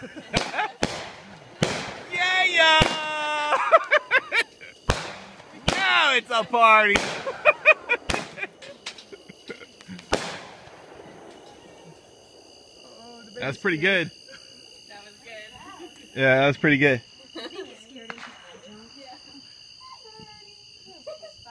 yeah, yeah. now it's a party. That's pretty good. That was good. Yeah, that's pretty good.